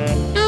Bye.